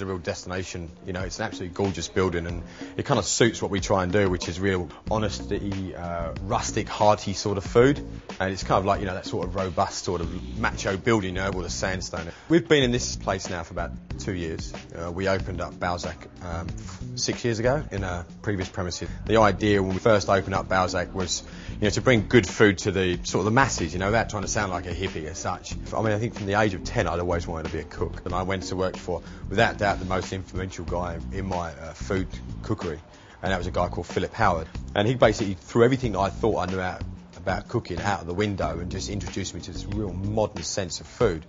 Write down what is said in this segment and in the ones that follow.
a real destination. You know, it's an absolutely gorgeous building, and it kind of suits what we try and do, which is real honesty, uh, rustic, hearty sort of food. And it's kind of like you know that sort of robust sort of macho building, you know, with a sandstone. We've been in this place now for about two years. Uh, we opened up Balzac um, six years ago in a previous premises. The idea when we first opened up Balzac was, you know, to bring good food to the sort of the masses, you know, without trying to sound like a hippie as such. I mean, I think from the age of 10, I'd always wanted to be a cook. And I went to work for, without doubt, the most influential guy in my uh, food cookery. And that was a guy called Philip Howard. And he basically threw everything I thought I knew out about cooking out of the window and just introduced me to this real modern sense of food.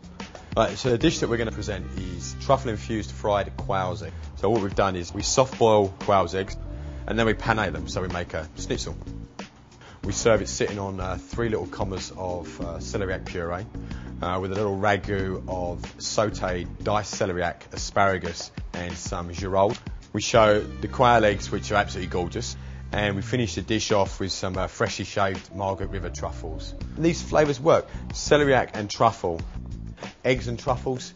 Right, so the dish that we're going to present is truffle infused fried quail's egg. So what we've done is we soft boil quail's eggs and then we panade them so we make a schnitzel. We serve it sitting on uh, three little commas of uh, celeriac puree uh, with a little ragout of sauteed diced celeriac, asparagus and some girolles. We show the quail eggs which are absolutely gorgeous and we finish the dish off with some uh, freshly shaved Margaret River truffles. These flavours work. Celeriac and truffle eggs and truffles,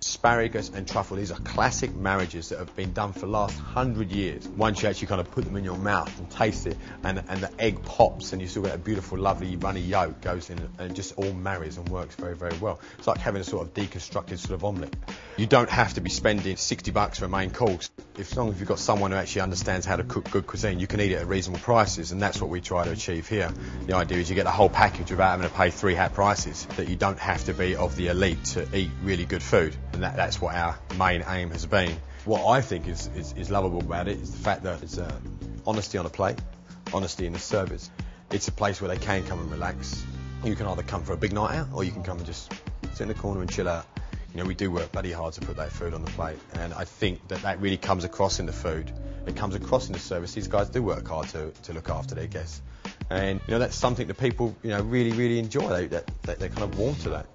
asparagus and truffle. These are classic marriages that have been done for the last hundred years. Once you actually kind of put them in your mouth and taste it, and, and the egg pops, and you still get a beautiful, lovely, runny yolk goes in, and just all marries and works very, very well. It's like having a sort of deconstructed sort of omelette. You don't have to be spending 60 bucks for a main course. If, as long as you've got someone who actually understands how to cook good cuisine, you can eat it at reasonable prices, and that's what we try to achieve here. The idea is you get the whole package without having to pay three hat prices, that you don't have to be of the elite to eat really good food. And that, that's what our main aim has been. What I think is, is, is lovable about it is the fact that it's uh, honesty on a plate, honesty in the service. It's a place where they can come and relax. You can either come for a big night out or you can come and just sit in the corner and chill out. You know, we do work bloody hard to put that food on the plate, and I think that that really comes across in the food. It comes across in the service. These guys do work hard to, to look after their guests, and you know that's something that people you know really really enjoy. They, that, they, they're kind of warm to that.